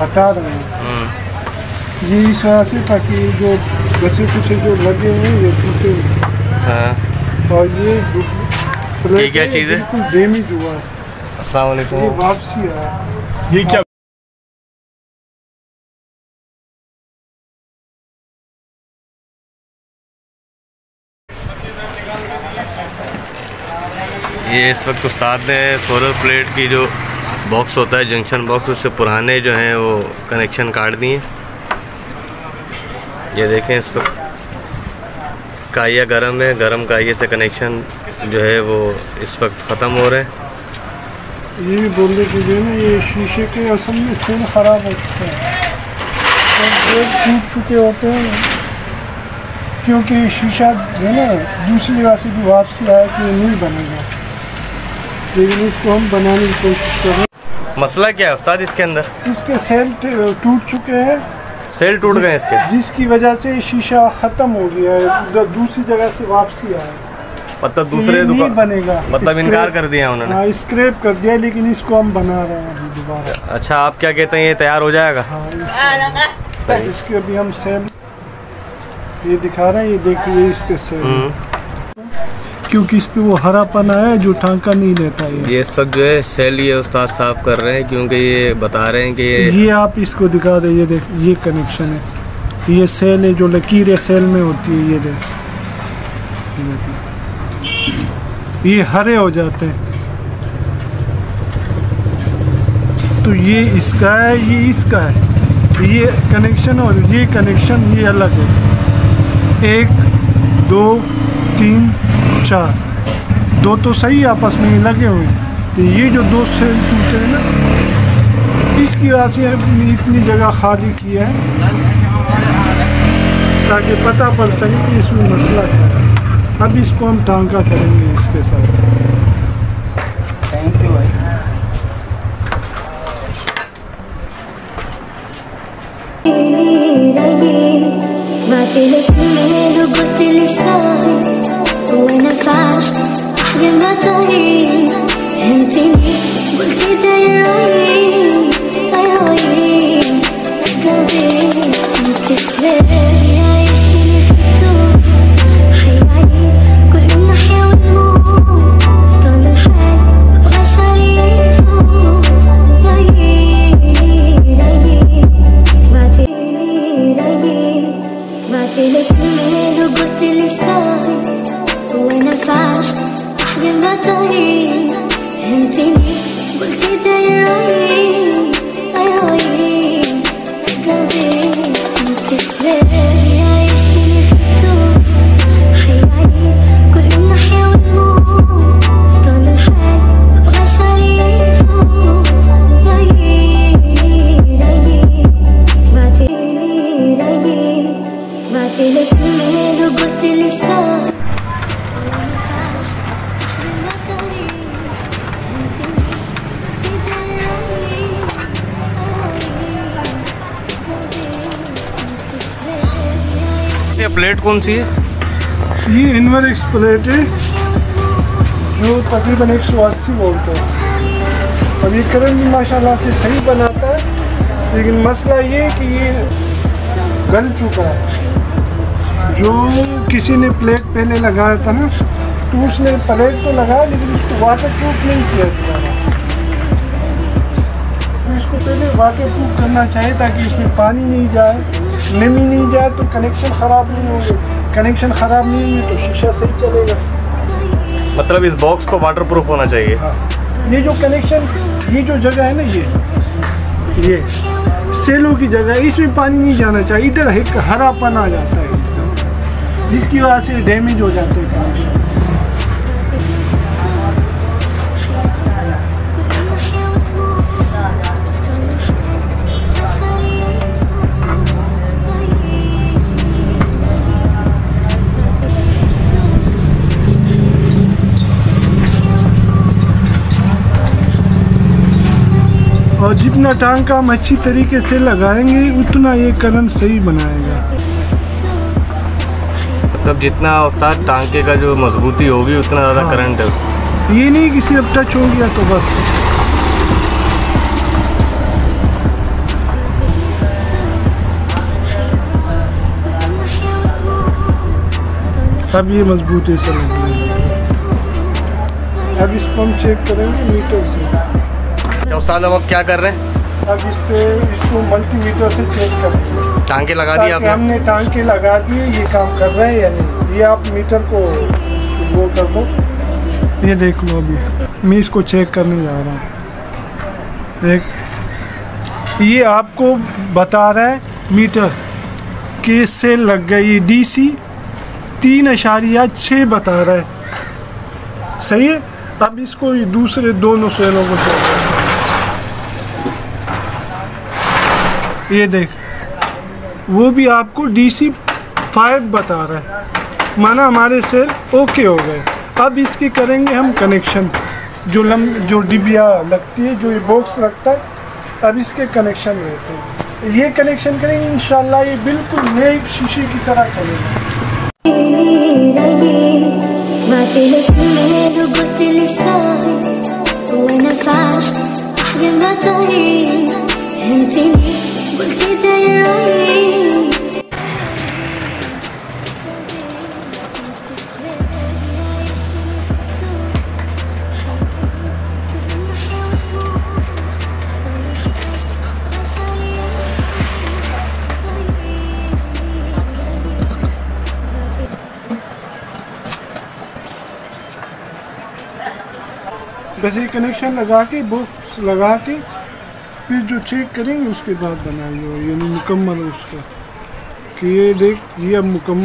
हटा रहे हैं। हम्म, ये इस वजह से ताकि जो बचे कुछ जो लगे हुए हैं ये टूटे हाँ। और ये ये क्या चीज़ है? बिल्कुल डैमेज हुआ है। अस्सलाम ये वापसी है। ये क्या ये इस वक्त उस्ताद ने सोलर प्लेट की जो बॉक्स होता है जंक्शन बॉक्स उससे पुराने जो हैं वो कनेक्शन काट दिए। ये देखें इस वक्त काया गर्म है, गर्म काये से कनेक्शन जो है वो इस वक्त ख़त्म हो रहे हैं। ये भी के ना, ये शीशे के असल में सेल खराब हो चुके हैं। टूट चुके होते हैं, क्योंकि शीशा जो है ना, दूसरी जगह से भी वापसी आया कि नहीं बनेगा। लेकिन इसको हम बनाने की कोशिश कर रहे हैं। मसला क्या है उस्ताद इसके अंदर? इसके सेल टूट चुके हैं। सेल टूट गए इसके। जिसकी वजह से शीशा ख़त्म हो गया है दूसरी जगह से वापसी आया मतलब दूसरे दुकान बनेगा। मतलब इनकार कर दिया उन्होंने। हाँ स्क्रैप कर दिया लेकिन इसको हम बना रहे हैं दोबारा। अच्छा आप क्या कहते हैं ये तैयार हो जाएगा? हाँ इसके अभी हम सेल ये दिखा रहे हैं ये देखिए इसके सेल हम्म, क्योंकि इस पे वो हरापन आया है जो टांका नहीं लेता ये ये सब जो है सेल ये उस्ताद साफ़ कर रहे हैं क्योंकि ये बता रहे हैं कि ये ये आप इसको दिखा दे ये देख ये कनेक्शन है। ये सेल है जो लकीर है सेल में होती है ये देख। ये हरे हो जाते हैं। तो ये इसका है ये इसका है। ये कनेक्शन और ये कनेक्शन ये अलग है। एक दो तीन चार दो तो सही आपस में लगे हुए। तो ये जो दो सेल टूटे हैं ना, इसकी वजह से इतनी जगह खाली की है, ताकि पता पड़ सके कि इसमें मसला क्या है। अब इसको हम टांका करेंगे इसके साथ। it प्लेट कौन सी है? ये इनवर एक्स प्लेट है। जो तकरीबन 180 वोल्ट है। अब ये करंट भी माशाल्लाह से सही बनाता है, लेकिन मसला ये है कि ये गल चुका है। जो किसी ने प्लेट पहले लगाया था ना तो उसने प्लेट तो लगाया लेकिन उसको वाटर प्रूफ नहीं किया था। तो इसको पहले वाटर प्रूफ करना चाहिए ताकि इसमें पानी नहीं जाए। नमी नहीं जाए तो कनेक्शन ख़राब नहीं होंगे। कनेक्शन ख़राब नहीं होंगे तो शीशा सही चलेगा। मतलब इस बॉक्स को वाटर प्रूफ होना चाहिए। हाँ। ये जो कनेक्शन ये जो जगह है ना ये ये सेलों की जगह है, इसमें पानी नहीं जाना चाहिए इधर एक हरापन आ जाता है। जिसकी वजह से डैमेज हो जाते हैं कनेक्शन और जितना टांग का हम अच्छी तरीके से लगाएँगे उतना ये करंट सही बनाएगा। मतलब जितना उस्ताद टांके का जो मजबूती होगी उतना ज़्यादा हाँ। करंट है। ये नहीं कि सिर्फ़ टच हो गया तो बस। अब ये मज़बूत है सर अब इस पंप चेक करेंगे मीटर से। तो उस्ताद अब आप क्या कर रहे हैं? अब इस पे इसको मल्टीमीटर से चेक कर टांके लगा दिए आपने? हमने टांके लगा दिए ये काम कर रहे हैं या नहीं? ये आप मीटर को वो कर दो। ये देख लो अभी। मैं इसको चेक करने जा रहा हूँ। देख। ये आपको बता रहा है मीटर के से लग गई डी सी तीन अशारिया छः बता रहा है। सही है? अब इसको दूसरे दोनों सेलों को चेक ये देख, वो भी आपको डीसी फाइव बता रहा है। माना हमारे सेल ओके हो गए। अब इसकी करेंगे हम कनेक्शन जो लम, जो डिबिया लगती है, जो ये बॉक्स लगता है, अब इसके कनेक्शन रहते हैं। ये कनेक्शन करेंगे इन ये बिल्कुल नए शीशे की तरह चलेगा। बस ये कनेक्शन लगा के बॉक्स लगा के फिर जो चेक करेंगे, उसके बाद बनाएँगे। यानी मुकम्मल उसका। कि ये देख, ये अब मुकम्मल